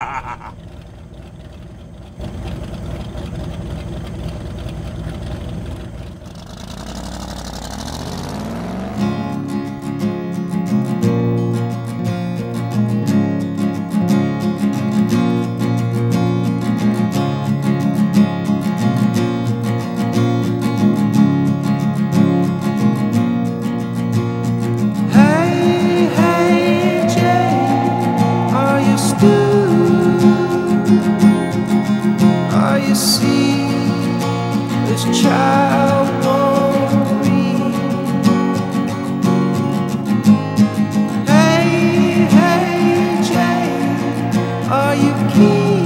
Hey, this child won't read? Hey, hey, Jane, are you keen?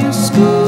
your school.